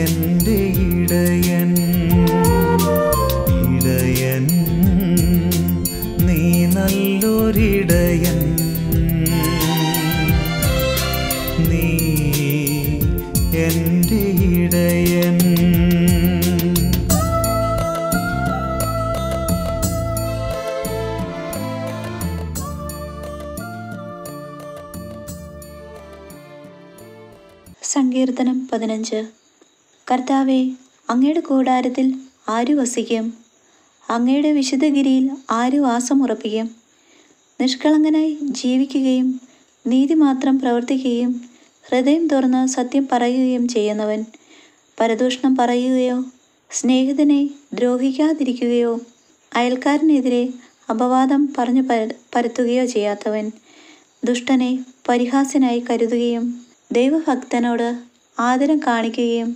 എന്റെ ഇടയൻ ഇടയൻ നീ നല്ലൊരിടയൻ. നീ എന്റെ ഇടയൻ. സങ്കീർത്തനം പതിനഞ്ച്. കർത്താവെ അങ്ങയുടെ കൂടാരത്തിൽ ആരു വസിക്കും? അങ്ങയുടെ വിശുദ്ധഗിരിയിൽ ആരു വാസമുറപ്പിക്കും നിഷ്കളങ്കനായി ജീവിക്കുകയും നീതി മാത്രം പ്രവർത്തിക്കുകയും ഹൃദയം തുറന്ന് സത്യം പറയുകയും ചെയ്യുന്നവൻ പരദൂഷണം പറയുകയോ സ്നേഹിതനെ ദ്രോഹിക്കാതിരിക്കുകയോ അയൽക്കാരനെതിരെ അപവാദം പറഞ്ഞു പര- പരത്തുകയോ ചെയ്യാത്തവൻ ദുഷ്ടനെ പരിഹാസ്യനായി കരുതുകയും ദൈവഭക്തനോട് ആദരം കാണിക്കുകയും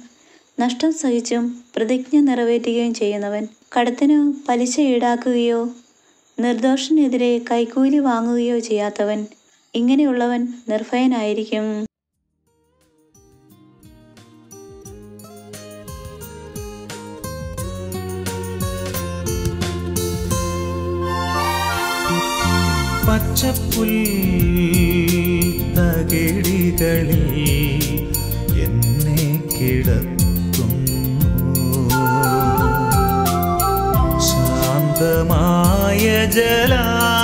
നഷ്ടം സഹിച്ചും പ്രതിജ്ഞ നിറവേറ്റുകയും ചെയ്യുന്നവൻ കടത്തിനു പലിശ ഈടാക്കുകയോ നിർദോഷനെതിരെ കൈക്കൂലി വാങ്ങുകയോ ചെയ്യാത്തവൻ ഇങ്ങനെയുള്ളവൻ നിർഭയനായിരിക്കും. പച്ചപ്പുൽ തകിടികളിൽ ജലാ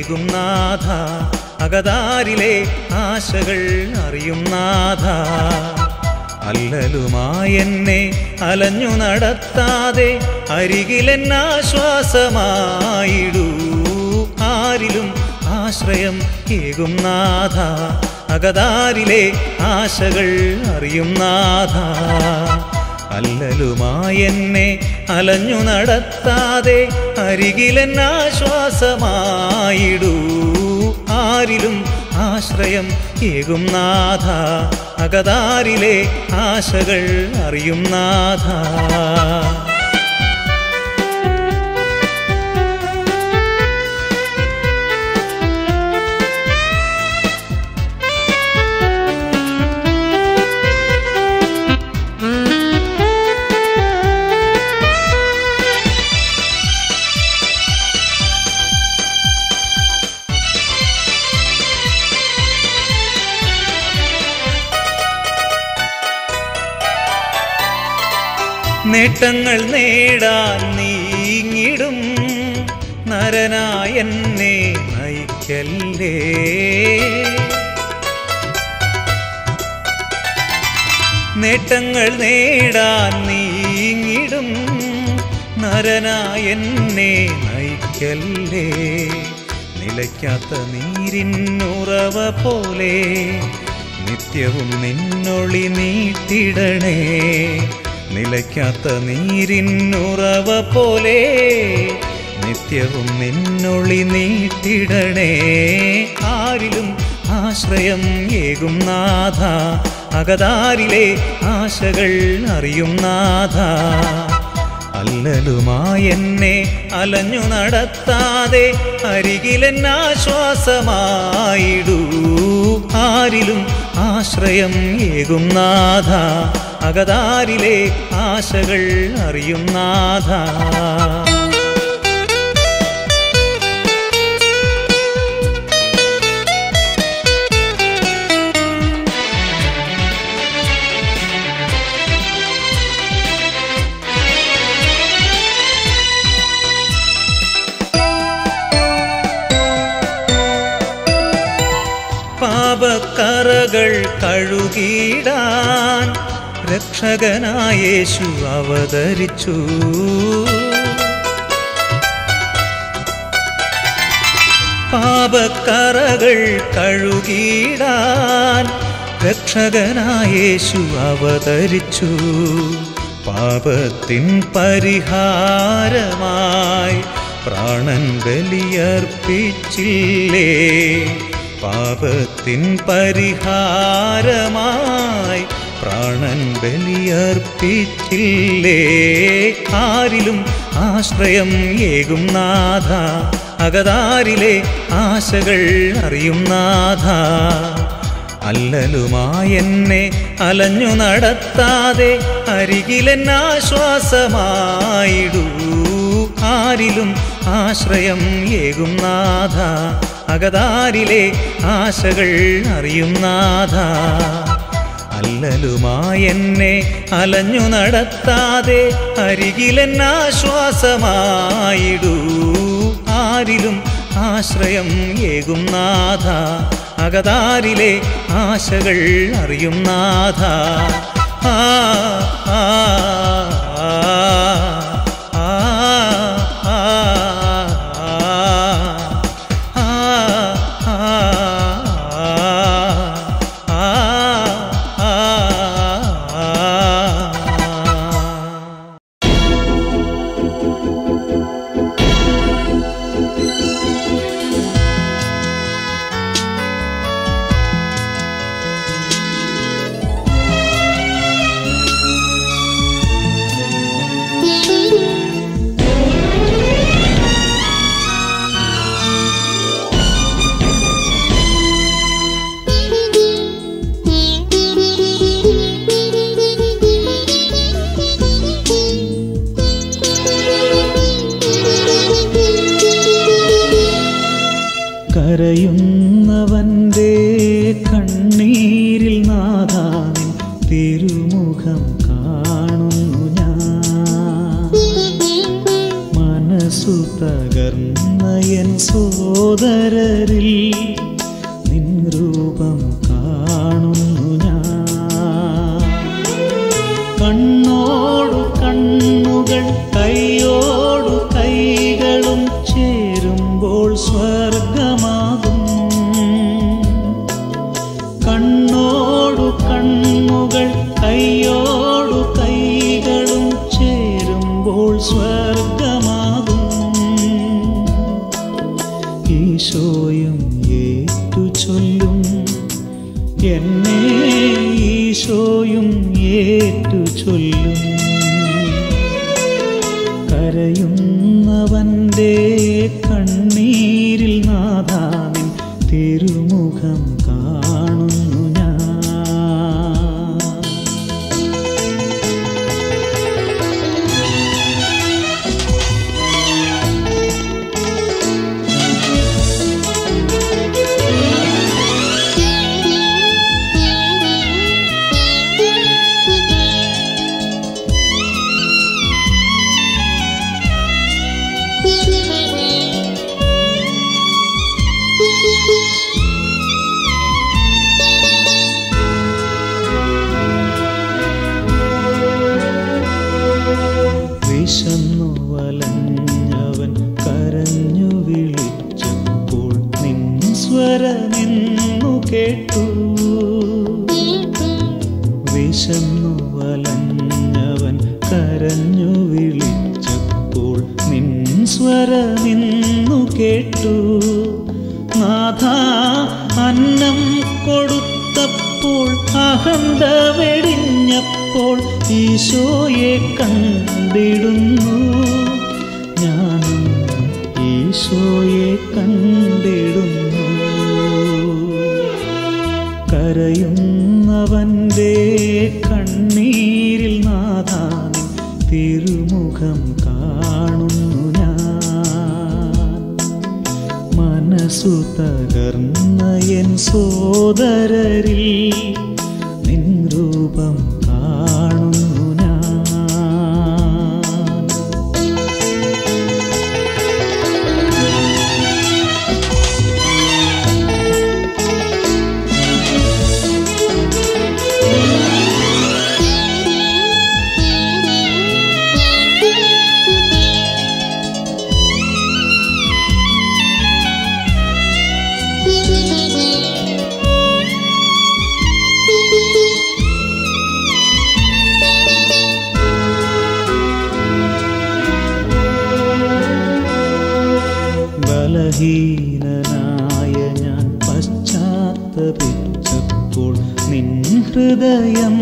കേകും നാഥ. അകതാരിലെ ആശകൾ അറിയും നാഥ. അല്ലലുമായെന്നെ അലഞ്ഞു നടത്താതെ അരികിലെന്നാശ്വാസമായിടൂ ആരിലും ആശ്രയം ഏകും നാഥ. അകതാരിലെ ആശകൾ അറിയും നാഥ. അല്ലലുമായെന്നെ അലഞ്ഞു നടത്താതെ അരികിലെന്നാശ്വാസമായിടൂ ആരിലും ആശ്രയം ഏകും നാഥ. അകതാരിലെ ആശകൾ അറിയും നാഥ. നേട്ടങ്ങൾ നേടാൻ നീങ്ങിടും. നരനായെന്നെ നയിക്കല്ലേ. നേട്ടങ്ങൾ നേടാൻ നീങ്ങിടും. നരനായെന്നെ നയിക്കല്ലേ. നിലയ്ക്കാത്ത നീരിന്നുറവ പോലെ നിത്യവും നിന്നൊളി നീട്ടിടണേ. നിലയ്ക്കാത്ത നീരിന്നുറവ പോലെ നിത്യവും നിന്നൊളി നീട്ടിടണേ. ആരിലും ആശ്രയം ഏകും നാഥ അകതാരിലെ ആശകൾ അറിയും നാഥ. അല്ലലുമായെന്നെ അലഞ്ഞു നടത്താതെ അരികിലെന്നാശ്വാസമായിടൂ ആരിലും ആശ്രയം ഏകും നാഥ അകതാരിലെ ആശകൾ അറിയുന്നാഥ നാഥ. പാപക്കറകൾ കഴുകിടാൻ രക്ഷകനായേശു അവതരിച്ചു. പാപക്കറകൾ കഴുകിടാൻ രക്ഷകനായേശു അവതരിച്ചു. പാപത്തിൻ പരിഹാരമായി പ്രാണൻ ബലിയർപ്പിച്ചില്ലേ? പാപത്തിൻ പരിഹാരമായി പ്രാണൻ ബലിയർപ്പിച്ചില്ലേ? ആരിലും ആശ്രയം ഏകും നാഥ. അകതാരിലെ ആശകൾ അറിയും നാഥ. അല്ലലുമായെന്നെ അലഞ്ഞു നടത്താതെ അരികിലെന്നാശ്വാസമായിടൂ ആരിലും ആശ്രയം ഏകും നാഥ. അകതാരിലെ ആശകൾ അറിയും നാഥ. അല്ലലുമായെന്നെ അലഞ്ഞു നടത്താതെ അരികിലെന്നാശ്വാസമായിടൂ ആരിലും ആശ്രയം ഏകും നാഥ അകതാരിലെ ആശകൾ അറിയും നാഥ. ആ ആ. തിരുമുഖം കാണുന്നു ഞാൻ. മനസ്സു തകർന്ന എൻ സോദരരിൽ ഞാനും ഈശോയെ കണ്ടിടുന്നു കരയുന്നവന്റെ കണ്ണീരിൽ നാദാൻ തിരുമുഖം കാണുന്നു ഞാൻ. മനസ്സു തകർന്ന എൻ സോദരരിൽ ബലഹീനനായ ഞാൻ പശ്ചാത്തപിച്ചപ്പോൾ നിൻ ഹൃദയം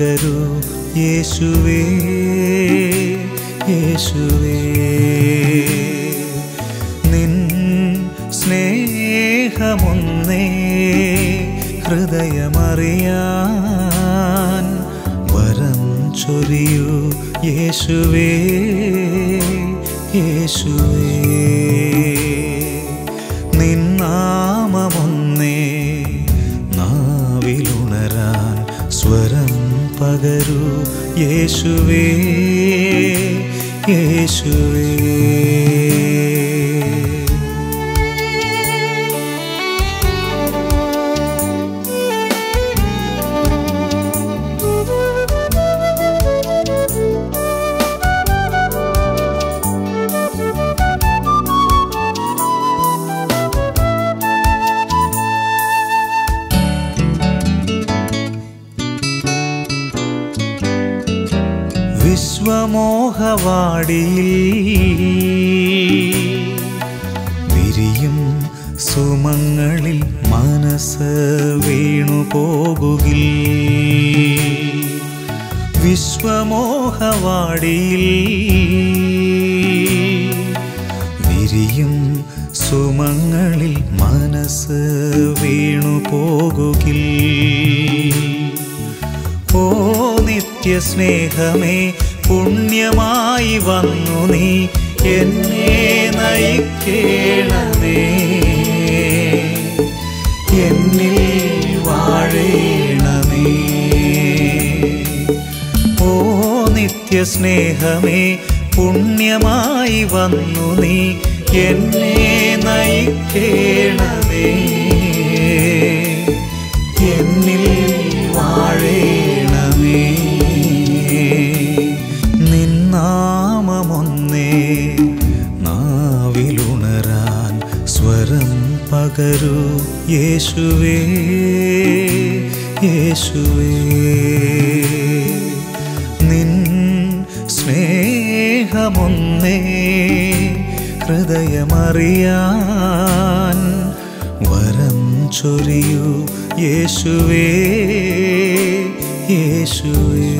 പകരൂ. യേശുവേ യേശുവേ. നിൻ സ്നേഹമൊന്നേ ഹൃദയമറിയാൻ വരം ചൊരിയൂ. യേശുവേ യേശുവേ. യേശുവേ വിശ്വമോഹവാടിയിൽ വിരിയും സുമങ്ങളിൽ മനസ്സ് വീണു പോകുകിൽ വിശ്വമോഹവാടിയിൽ വിരിയും സുമങ്ങളിൽ മനസ്സ് വീണു പോകുകിൽ ഓ നിത്യസ്നേഹമേ നിത്യസ്നേഹമേ പുണ്യമായി വന്നു നീ. എന്നെ നയിക്കേണമേ. എന്നിൽ വാഴേണമേ. നിന്നാമമൊന്നേ നാവിലുണരാൻ സ്വരം പകരൂ. യേശുവേ യേശുവേ. സ്നേഹമൊന്നേ ഹൃദയമറിയാൻ വരം ചൊരിയൂ യേശുവേ യേശുവേ.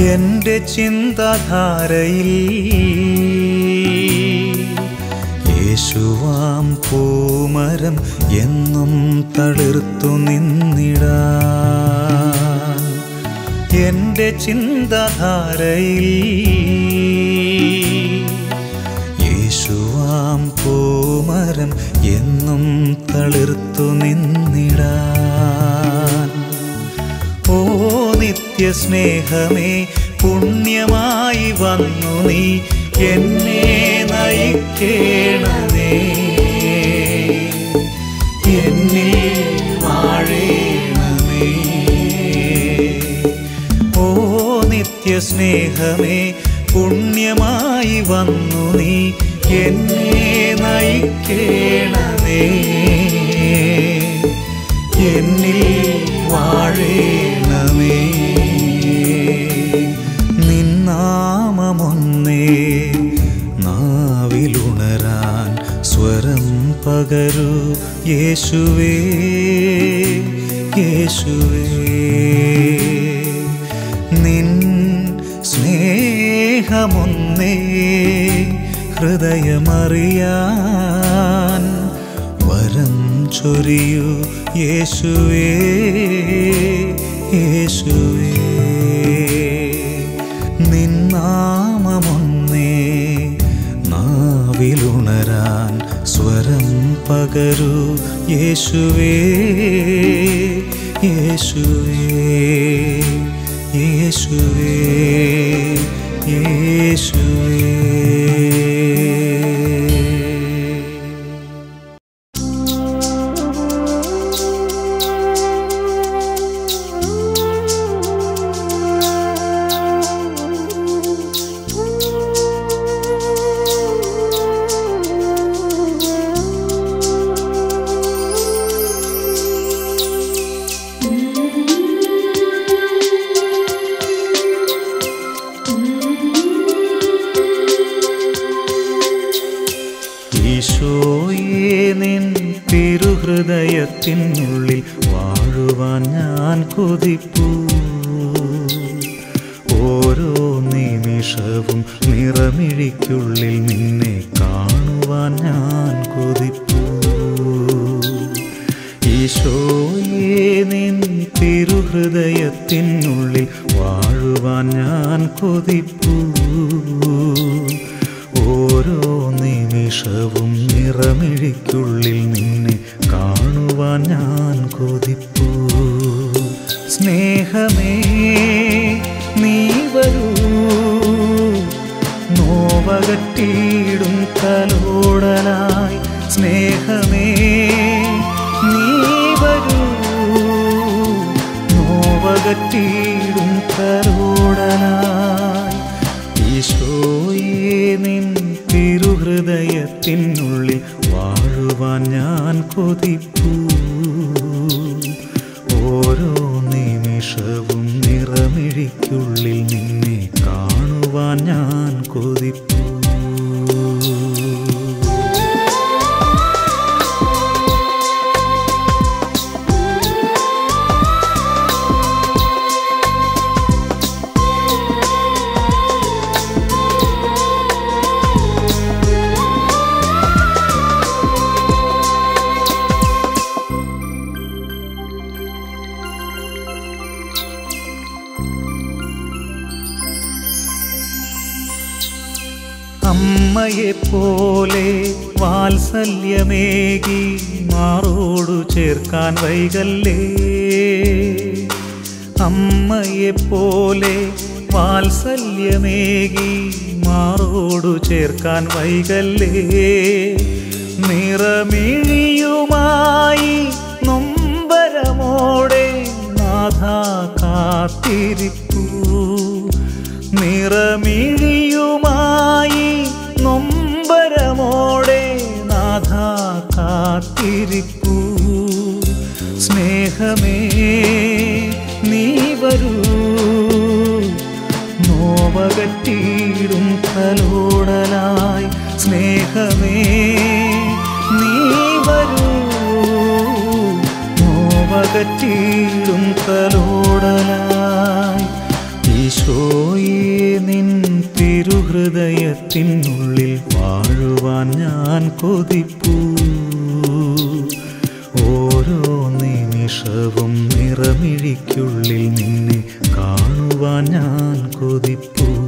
എന്റെ ചിന്താധാരയിൽ യേശുവാം പൂമരം എന്നും തളിർത്തു നിന്നിട എന്റെ ചിന്താധാരയിൽ യേശുവാം പൂമരം എന്നും തളിർത്തു നിന്നിടാൻ. ഓ നിത്യസ്നേഹമേ പുണ്യമായി വന്നു നീ. എന്നെ നയിക്കേണമേ. എന്നെ വാഴേണമേ. ഓ നിത്യസ്നേഹമേ പുണ്യമായി വന്നു നീ. എന്നെ നയിക്കേണമേ. യേശുവേ യേശുവേ നിൻ സ്നേഹമൊന്നേ ഹൃദയമറിയാൻ വരം ചൊരിയൂ യേശുവേ. യേശുവേ തിരുഹൃദയത്തിനുള്ളിൽ തലോടലായി സ്നേഹമേ നീ വരൂ. നോവകറ്റീടും കലോടനായി ഈശോയേ നിൻ തിരുഹൃദയത്തിനുള്ളിൽ വാഴുവാൻ ഞാൻ കൊതിപ്പൂ. ഓരോ നിമിഷവും നിറമിഴിക്കുള്ളിൽ അമ്മയെപ്പോലെ വാത്സല്യമേകി മാറോടു ചേർക്കാൻ വൈകല്ലേ? അമ്മയെപ്പോലെ വാത്സല്യമേകി മാറോടു ചേർക്കാൻ വൈകല്ലേ? നിറമിഴിയുമായി നൊമ്പരമോടെ നാഥ കാത്തിരിക്കൂ. നിറമിഴിയുമായി നൊമ്പരമോടെ നാഥ കാത്തിരിപ്പൂ സ്നേഹമേ നീ വരൂ. നോവകട്ടിയിടും തലോടലായി. സ്നേഹമേ നീ വരൂ. നോവകട്ടിയിടും തലോടലായി. ഈശോയേ നിൻ തിരുഹൃദയത്തിനുള്ളിൽ വാഴുവാൻ ഞാൻ കൊതിപ്പൂ. ഓരോ നിമിഷവും നിറമിഴിക്കുള്ളിൽ നിന്നെ കാണുവാൻ ഞാൻ കൊതിപ്പൂ.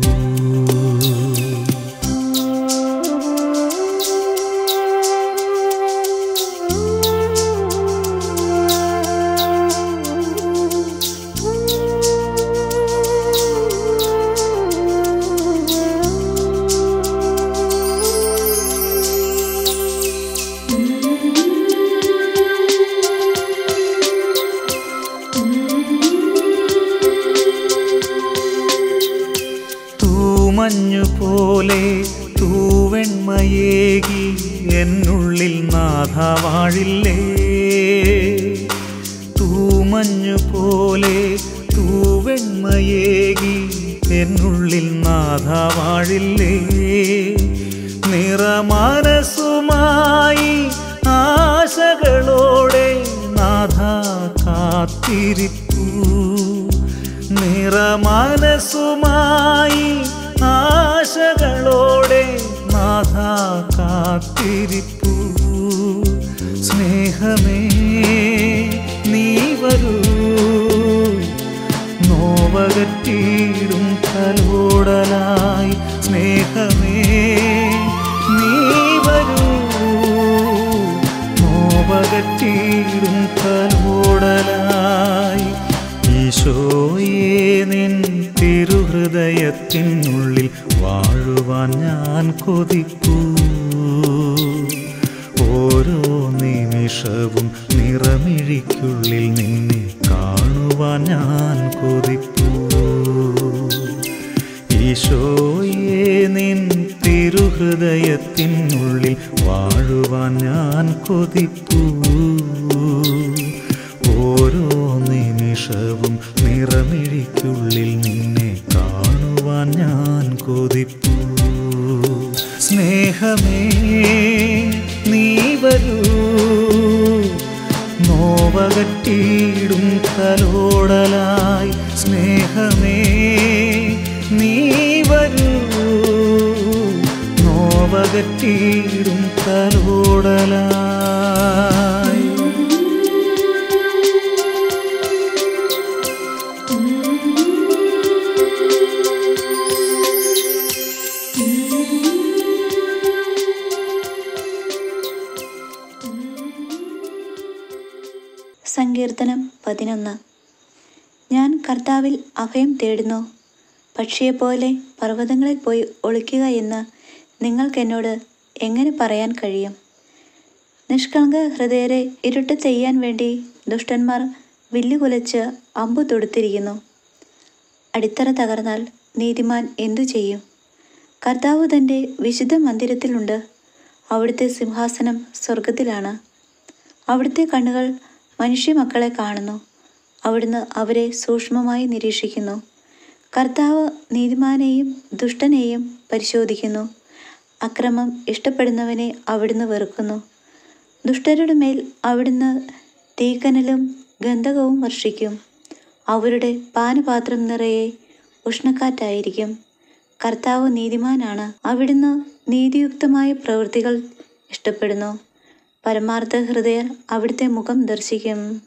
കാത്തിരിപ്പൂ നിറമനസുമായി ആശകളോടെ നാഥ കാത്തിരിപ്പൂ സ്നേഹമേ നീ വരൂ. നോവകട്ടിയിടും തലോടലായി സ്നേഹമേ നീ വരൂ. നോവകട്ടിയിടും തലോടലായി ഈശോയേ നിൻ തിരുഹൃദയത്തിനുള്ളിൽ വാഴുവാൻ ഞാൻ കൊതിക്കൂ. ഓരോ നിമിഷവും നിറമിഴിക്കുള്ളിൽ നിന്നെ കാണുവാൻ ഞാൻ കൊതിക്കൂ. ഈശോയേ നിൻ തിരുഹൃദയത്തിനുള്ളിൽ വാഴുവാൻ ഞാൻ കൊതിപ്പൂ നിമിഷവും നിറമിഴിക്കുള്ളിൽ നിന്നെ കാണുവാൻ ഞാൻ കൊതിപ്പൂ. സ്നേഹമേ നീ വരൂ. നോവകട്ടിയിടും തലോടലായി. സ്നേഹമേ നീ വരൂ. നോവകട്ടിയിടും തലോടലായി. കർത്താവിൽ അഭയം തേടുന്നു. പക്ഷിയെപ്പോലെ പർവതങ്ങളിൽ പോയി ഒളിക്കുക എന്ന് നിങ്ങൾക്കെന്നോട് എങ്ങനെ പറയാൻ കഴിയും? നിഷ്കളങ്ക ഹൃദയരെ ഇരുട്ട് ചെയ്യാൻ വേണ്ടി ദുഷ്ടന്മാർ വില്ലുകുലച്ച് അമ്പു തൊടുത്തിരിക്കുന്നു. അടിത്തറ തകർന്നാൽ നീതിമാൻ എന്തു ചെയ്യും? കർത്താവ് തന്റെ വിശുദ്ധ മന്ദിരത്തിലുണ്ട്. അവിടുത്തെ സിംഹാസനം സ്വർഗത്തിലാണ് അവിടുത്തെ കണ്ണുകൾ മനുഷ്യമക്കളെ കാണുന്നു. അവിടുന്ന് അവരെ സൂക്ഷ്മമായി നിരീക്ഷിക്കുന്നു. കർത്താവ് നീതിമാനെയും ദുഷ്ടനെയും പരിശോധിക്കുന്നു. അക്രമം ഇഷ്ടപ്പെടുന്നവനെ അവിടുന്ന് വെറുക്കുന്നു. ദുഷ്ടരുടെ മേൽ അവിടുന്ന് തീക്കനലും ഗന്ധകവും വർഷിക്കും. അവരുടെ പാനപാത്രം നിറയെ ഉഷ്ണക്കാറ്റായിരിക്കും. കർത്താവ് നീതിമാനാണ്. അവിടുന്ന് നീതിയുക്തമായ പ്രവൃത്തികൾ ഇഷ്ടപ്പെടുന്നു. പരമാർത്ഥ ഹൃദയർ അവിടുത്തെ മുഖം ദർശിക്കും.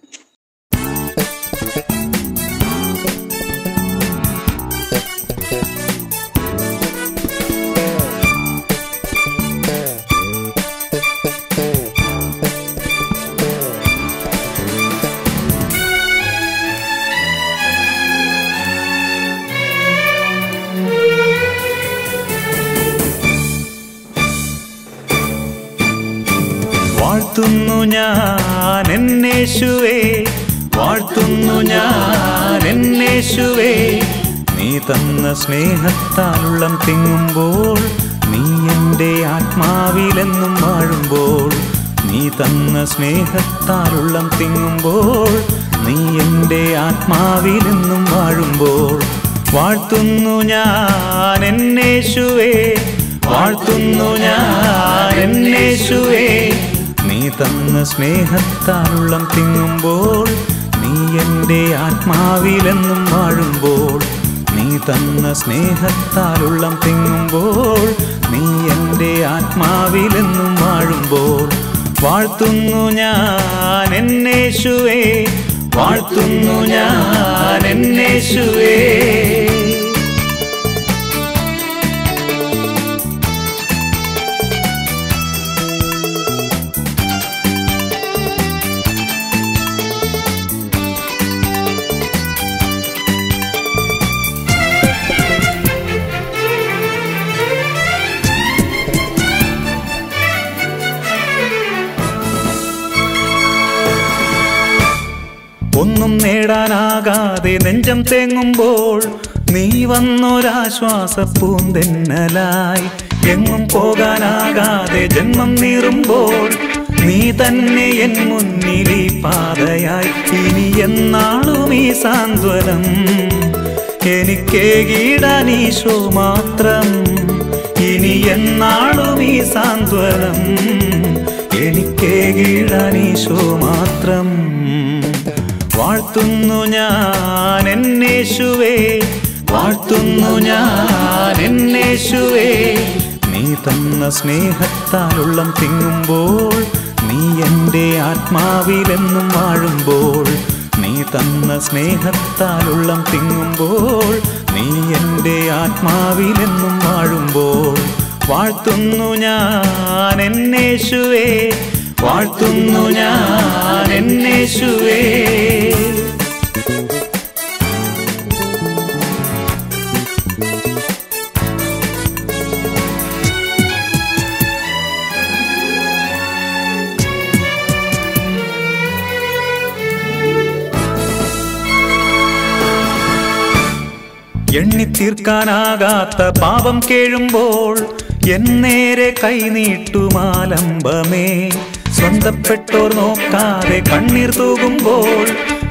എന്നേശുവേ വാഴ്ത്തുന്നു ഞാൻ എന്നേശുവേ. നീ തന്ന സ്നേഹത്താലുള്ളം തിങ്ങുമ്പോൾ നീ എന്റെ ആത്മാവിലെന്നും വാഴുമ്പോൾ നീ തന്ന സ്നേഹത്താലുള്ളം തിങ്ങുമ്പോൾ നീ എന്റെ ആത്മാവിലെന്നും വാഴുമ്പോൾ. വാഴ്ത്തുന്നു ഞാൻ എന്നേശുവേ വാഴ്ത്തുന്നു ഞാൻ എന്നേശുവേ. തന്ന സ്നേഹത്താലുള്ളം തിങ്ങുമ്പോൾ നീ എന്റെ ആത്മാവിലെന്നും വാഴുമ്പോൾ നീ തന്ന സ്നേഹത്താലുള്ളം തിങ്ങുമ്പോൾ നീ എന്റെ ആത്മാവിലെന്നും വാഴുമ്പോൾ. വാഴ്ത്തുന്നു ഞാൻ എന്നേശുവേ വാഴ്ത്തുന്നു ഞാൻ എന്നേശുവേ. നെഞ്ചം തേങ്ങുമ്പോൾ നീ വന്നൊരാശ്വാസ പൂന്തെന്നലായി എങ്ങും പോകാനാകാതെ ജന്മം നീറുമ്പോൾ നീ തന്നെ എൻ മുന്നിലി പാതയായി. ഇനി എന്നാളും ഈ സാന്ത്വനം? എനിക്കേകിടാൻ ഈശോ മാത്രം. ഇനി എന്നാളും ഈ സാന്ത്വനം? എനിക്കേകിടാൻ ഈശോ മാത്രം. വാഴ്ത്തുന്നു ഞാൻ എന്നേശുവേ. വാഴ്ത്തുന്നു ഞാൻ എന്നേശുവേ. നീ തന്ന സ്നേഹത്താൽ ഉള്ളം തിങ്ങുമ്പോൾ നീ എന്റെ ആത്മാവിലെന്നും വാഴുമ്പോൾ നീ തന്ന സ്നേഹത്താൽ ഉള്ളം തിങ്ങുമ്പോൾ നീ എന്റെ ആത്മാവിലെന്നും വാഴുമ്പോൾ വാഴ്ത്തുന്നു ഞാൻ എന്നേശുവേ. വാഴ്ത്തുന്നു ഞാൻ എന്നേശുവേ. എണ്ണിത്തീർക്കാനാകാത്ത പാപം കേഴുമ്പോൾ എന്നേരെ കൈനീട്ടുമാലംബമേ സ്വന്തപ്പെട്ടോർ നോക്കാതെ കണ്ണീർ തൂകുമ്പോൾ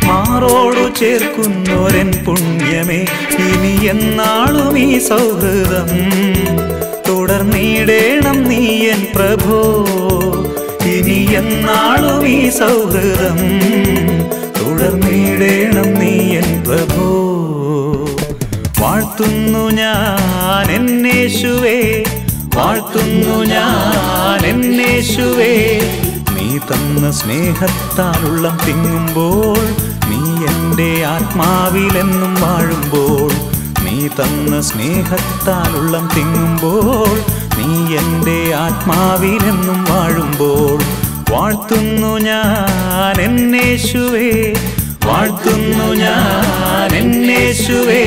മാറോടു ചേർക്കുന്നോരൻ പുണ്യമേ. ഇനി എന്നാളും ഈ സൗഹൃദം തുടർന്നിടേണം നീ എൻ പ്രഭോ. ഇനി എന്നാളും ഈ സൗഹൃദം തുടർന്നിടേണം നീ എൻ പ്രഭോ. വാഴ്ത്തുന്നു ഞാൻ എന്നേശുവേ വാഴ്ത്തുന്നു ഞാൻ എന്നേശുവേ തന്ന സ്നേഹത്താലുള്ളം തിങ്ങുമ്പോൾ നീ എന്റെ ആത്മാവിലെന്നും വാഴുമ്പോൾ നീ തന്ന സ്നേഹത്താലുള്ളം തിങ്ങുമ്പോൾ നീ എന്റെ ആത്മാവിലെന്നും വാഴുമ്പോൾ. വാഴ്ത്തുന്നു ഞാൻ എന്നേശുവേ വാഴ്ത്തുന്നു ഞാൻ എന്നേശുവേ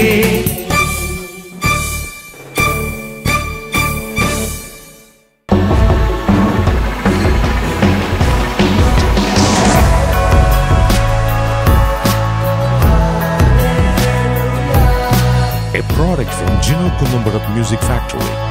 Juno Kulumbarat Music Factory.